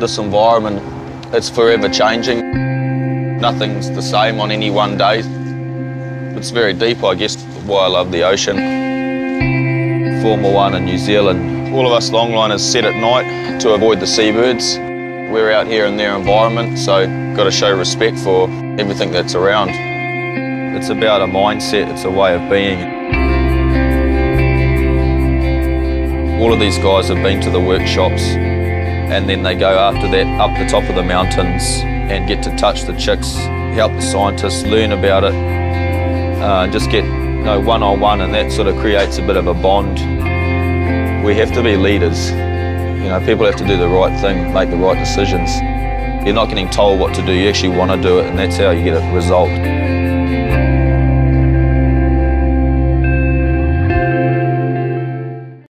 This environment, it's forever changing. Nothing's the same on any one day. It's very deep, I guess, why I love the ocean. Formula One in New Zealand, all of us longliners set at night to avoid the seabirds. We're out here in their environment, so got to show respect for everything that's around. It's about a mindset, it's a way of being. All of these guys have been to the workshops and then they go after that up the top of the mountains and get to touch the chicks, help the scientists learn about it, uh, just get you know, one-on-one and that sort of creates a bit of a bond. We have to be leaders. You know, people have to do the right thing, make the right decisions. You're not getting told what to do, you actually want to do it and that's how you get a result.